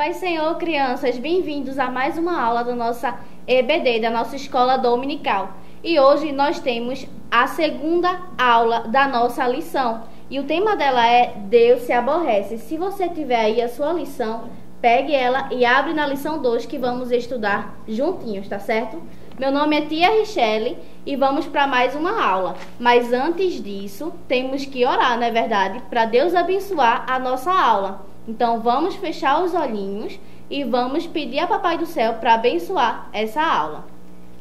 Pai Senhor, crianças, bem-vindos a mais uma aula da nossa EBD, da nossa escola dominical. E hoje nós temos a segunda aula da nossa lição. E o tema dela é Deus se aborrece. Se você tiver aí a sua lição, pegue ela e abre na lição 2 que vamos estudar juntinhos, tá certo? Meu nome é Tia Richelle e vamos para mais uma aula. Mas antes disso, temos que orar, não é verdade? Para Deus abençoar a nossa aula. Então vamos fechar os olhinhos e vamos pedir a Papai do Céu para abençoar essa aula.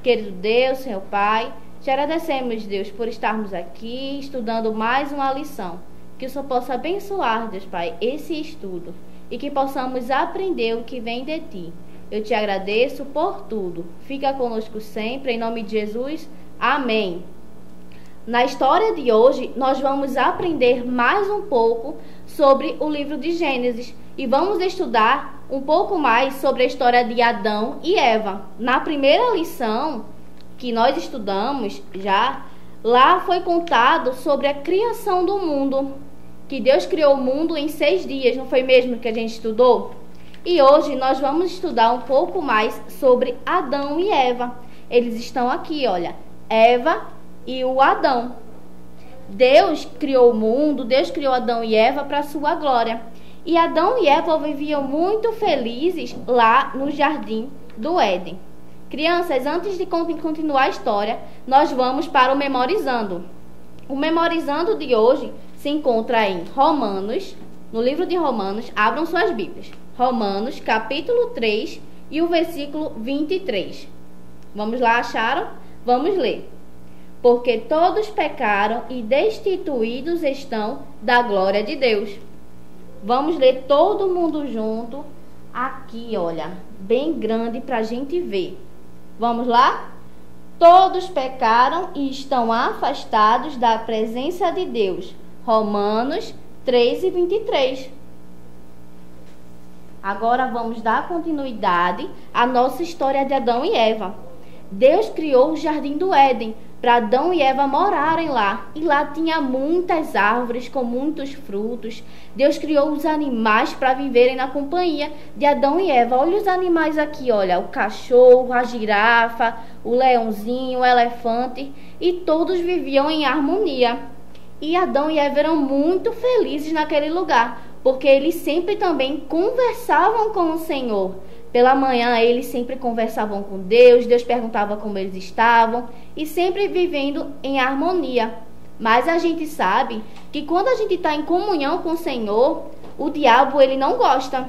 Querido Deus, Senhor Pai, te agradecemos, Deus, por estarmos aqui estudando mais uma lição. Que o Senhor possa abençoar, Deus Pai, esse estudo e que possamos aprender o que vem de Ti. Eu te agradeço por tudo. Fica conosco sempre, em nome de Jesus. Amém. Na história de hoje, nós vamos aprender mais um pouco sobre o livro de Gênesis e vamos estudar um pouco mais sobre a história de Adão e Eva. Na primeira lição que nós estudamos já, lá foi contado sobre a criação do mundo, que Deus criou o mundo em seis dias, não foi mesmo que a gente estudou? E hoje nós vamos estudar um pouco mais sobre Adão e Eva. Eles estão aqui, olha, Eva e o Adão. Deus criou o mundo, Deus criou Adão e Eva para sua glória. E Adão e Eva viviam muito felizes lá no jardim do Éden. Crianças, antes de continuar a história, nós vamos para o memorizando. O memorizando de hoje se encontra em Romanos, no livro de Romanos, abram suas Bíblias. Romanos, capítulo 3 e o versículo 23. Vamos lá, acharam? Vamos ler porque todos pecaram e destituídos estão da glória de Deus. Vamos ler todo mundo junto aqui, olha, bem grande para a gente ver. Vamos lá? Todos pecaram e estão afastados da presença de Deus. Romanos 3 e 23. Agora vamos dar continuidade à nossa história de Adão e Eva. Deus criou o jardim do Éden para Adão e Eva morarem lá. E lá tinha muitas árvores com muitos frutos. Deus criou os animais para viverem na companhia de Adão e Eva. Olha os animais aqui, olha, o cachorro, a girafa, o leãozinho, o elefante, e todos viviam em harmonia. E Adão e Eva eram muito felizes naquele lugar, porque eles sempre também conversavam com o Senhor. Pela manhã eles sempre conversavam com Deus, Deus perguntava como eles estavam e sempre vivendo em harmonia. Mas a gente sabe que quando a gente está em comunhão com o Senhor, o diabo ele não gosta.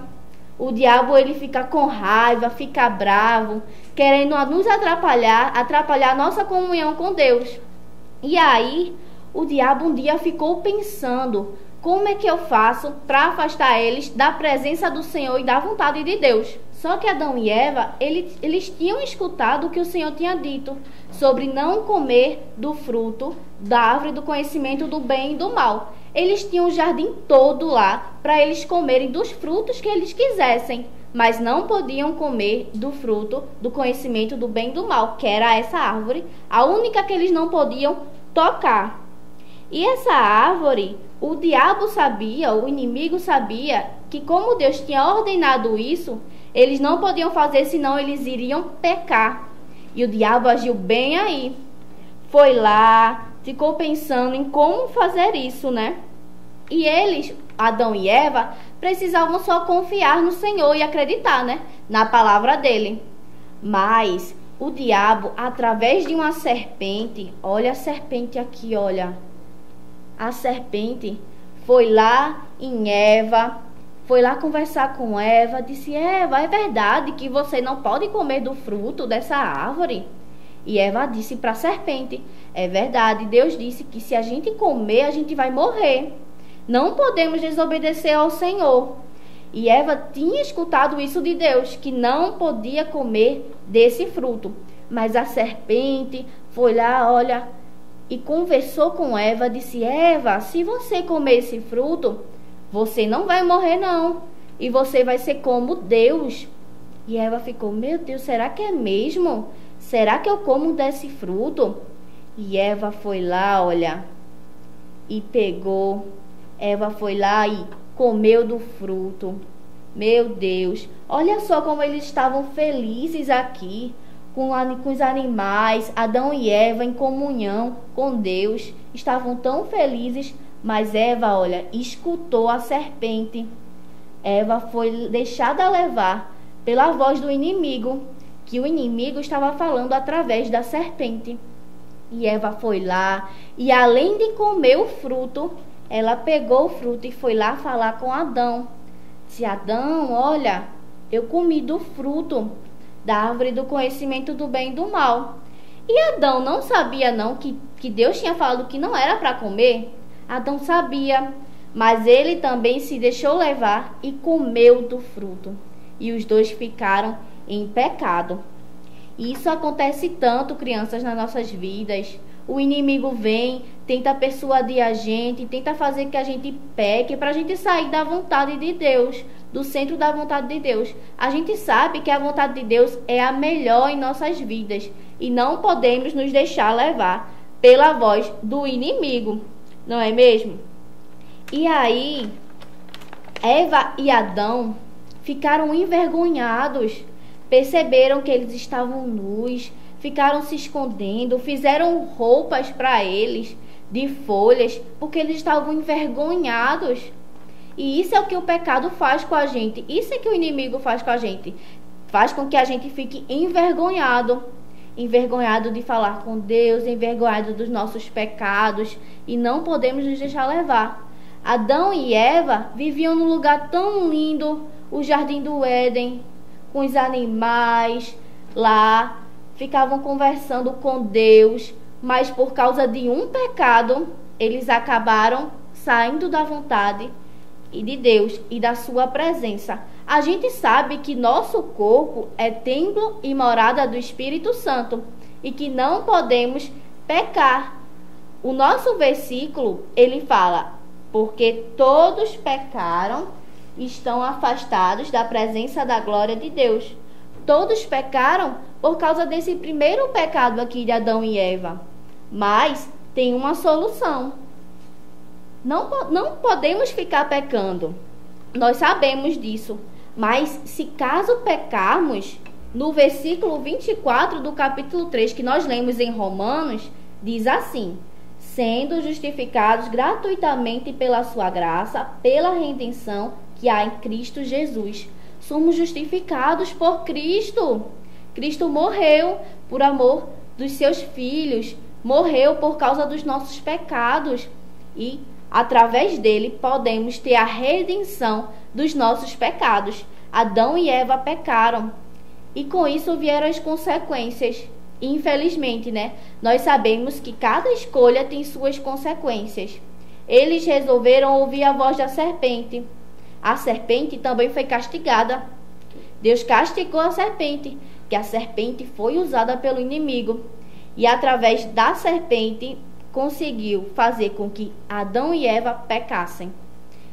O diabo ele fica com raiva, fica bravo, querendo nos atrapalhar, atrapalhar nossa comunhão com Deus. E aí, o diabo um dia ficou pensando: como é que eu faço para afastar eles da presença do Senhor e da vontade de Deus? Só que Adão e Eva, eles, eles tinham escutado o que o Senhor tinha dito sobre não comer do fruto da árvore do conhecimento do bem e do mal. Eles tinham o jardim todo lá para eles comerem dos frutos que eles quisessem, mas não podiam comer do fruto do conhecimento do bem e do mal, que era essa árvore, a única que eles não podiam tocar. E essa árvore, o diabo sabia, o inimigo sabia que como Deus tinha ordenado isso, eles não podiam fazer, senão eles iriam pecar. E o diabo agiu bem aí. Foi lá, ficou pensando em como fazer isso, né? E eles, Adão e Eva, precisavam só confiar no Senhor e acreditar, né? Na palavra dele. Mas o diabo, através de uma serpente, olha a serpente aqui, olha. A serpente foi lá em Eva, foi lá conversar com Eva, disse: Eva, é verdade que você não pode comer do fruto dessa árvore? E Eva disse para a serpente: É verdade, Deus disse que se a gente comer, a gente vai morrer. Não podemos desobedecer ao Senhor. E Eva tinha escutado isso de Deus, que não podia comer desse fruto. Mas a serpente foi lá, olha, e conversou com Eva, disse: Eva, se você comer esse fruto, você não vai morrer, não. E você vai ser como Deus. E Eva ficou: Meu Deus, será que é mesmo? Será que eu como desse fruto? E Eva foi lá, olha, e pegou. Eva foi lá e comeu do fruto. Meu Deus, olha só como eles estavam felizes aqui, com, com os animais, Adão e Eva em comunhão com Deus. Estavam tão felizes, mas Eva, olha, escutou a serpente. Eva foi deixada levar pela voz do inimigo, que o inimigo estava falando através da serpente. E Eva foi lá, e além de comer o fruto, ela pegou o fruto e foi lá falar com Adão. Se Adão, olha, eu comi do fruto da árvore do conhecimento do bem e do mal. E Adão não sabia não que, que Deus tinha falado que não era para comer? Adão sabia, mas ele também se deixou levar e comeu do fruto. E os dois ficaram em pecado. Isso acontece tanto, crianças, nas nossas vidas. O inimigo vem, tenta persuadir a gente, tenta fazer que a gente peque para a gente sair da vontade de Deus, do centro da vontade de Deus. A gente sabe que a vontade de Deus é a melhor em nossas vidas e não podemos nos deixar levar pela voz do inimigo, não é mesmo? E aí, Eva e Adão ficaram envergonhados, perceberam que eles estavam nus, ficaram se escondendo, fizeram roupas para eles de folhas, porque eles estavam envergonhados. E isso é o que o pecado faz com a gente. Isso é que o inimigo faz com a gente. Faz com que a gente fique envergonhado. Envergonhado de falar com Deus, envergonhado dos nossos pecados. E não podemos nos deixar levar. Adão e Eva viviam num lugar tão lindo o jardim do Éden, com os animais lá, ficavam conversando com Deus, mas por causa de um pecado, eles acabaram saindo da vontade e de Deus e da sua presença. A gente sabe que nosso corpo é templo e morada do Espírito Santo e que não podemos pecar. O nosso versículo, ele fala: "Porque todos pecaram, estão afastados da presença da glória de Deus." Todos pecaram por causa desse primeiro pecado aqui de Adão e Eva. Mas tem uma solução. Não, não podemos ficar pecando. Nós sabemos disso. Mas se caso pecarmos, no versículo 24 do capítulo 3 que nós lemos em Romanos, diz assim: sendo justificados gratuitamente pela sua graça, pela redenção que há em Cristo Jesus somos justificados por Cristo. Cristo morreu por amor dos seus filhos, morreu por causa dos nossos pecados e através dele podemos ter a redenção dos nossos pecados. Adão e Eva pecaram e com isso vieram as consequências. Infelizmente, né? Nós sabemos que cada escolha tem suas consequências. Eles resolveram ouvir a voz da serpente a serpente também foi castigada. Deus castigou a serpente, que a serpente foi usada pelo inimigo. E através da serpente conseguiu fazer com que Adão e Eva pecassem.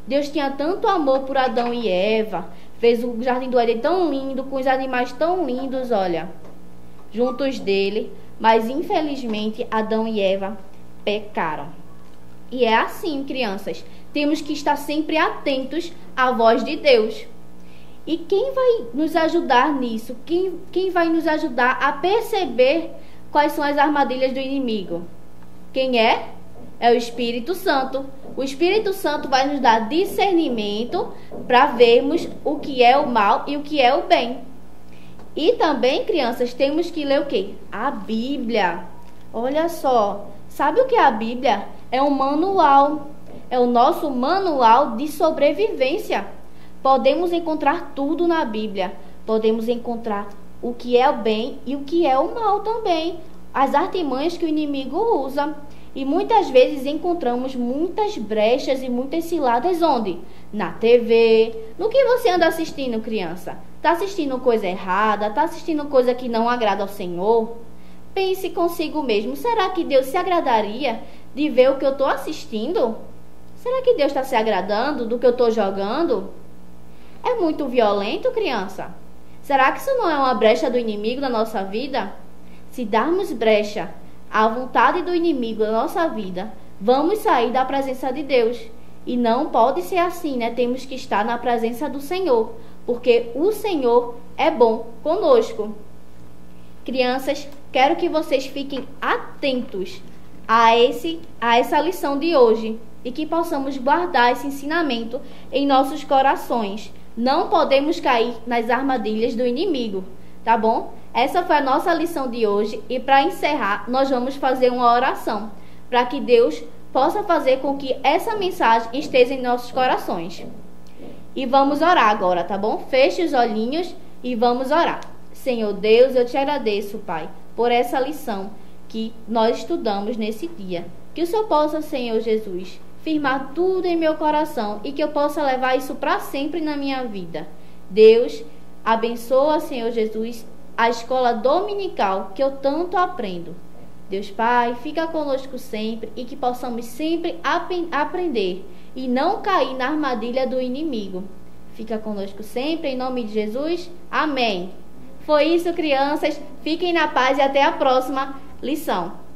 Deus tinha tanto amor por Adão e Eva, fez o jardim do Éden tão lindo, com os animais tão lindos, olha, juntos dele, mas infelizmente Adão e Eva pecaram. E é assim, crianças, temos que estar sempre atentos à voz de Deus. E quem vai nos ajudar nisso? Quem, quem vai nos ajudar a perceber quais são as armadilhas do inimigo? Quem é? É o Espírito Santo. O Espírito Santo vai nos dar discernimento para vermos o que é o mal e o que é o bem. E também, crianças, temos que ler o quê? A Bíblia. Olha só, sabe o que é a Bíblia? É um manual é o nosso manual de sobrevivência. Podemos encontrar tudo na Bíblia. Podemos encontrar o que é o bem e o que é o mal também. As artimanhas que o inimigo usa. E muitas vezes encontramos muitas brechas e muitas ciladas onde? Na TV. No que você anda assistindo, criança? Está assistindo coisa errada? Está assistindo coisa que não agrada ao Senhor? Pense consigo mesmo. Será que Deus se agradaria de ver o que eu estou assistindo? Será que Deus está se agradando do que eu estou jogando? É muito violento, criança? Será que isso não é uma brecha do inimigo na nossa vida? Se darmos brecha à vontade do inimigo na nossa vida, vamos sair da presença de Deus. E não pode ser assim, né? Temos que estar na presença do Senhor, porque o Senhor é bom conosco. Crianças, quero que vocês fiquem atentos a, esse, a essa lição de hoje e que possamos guardar esse ensinamento em nossos corações. Não podemos cair nas armadilhas do inimigo, tá bom? Essa foi a nossa lição de hoje e para encerrar, nós vamos fazer uma oração para que Deus possa fazer com que essa mensagem esteja em nossos corações. E vamos orar agora, tá bom? Feche os olhinhos e vamos orar. Senhor Deus, eu te agradeço, Pai, por essa lição que nós estudamos nesse dia. Que o Senhor possa, Senhor Jesus, firmar tudo em meu coração e que eu possa levar isso para sempre na minha vida. Deus, abençoa, Senhor Jesus, a escola dominical que eu tanto aprendo. Deus Pai, fica conosco sempre e que possamos sempre ap aprender e não cair na armadilha do inimigo. Fica conosco sempre, em nome de Jesus. Amém. Foi isso, crianças. Fiquem na paz e até a próxima lição.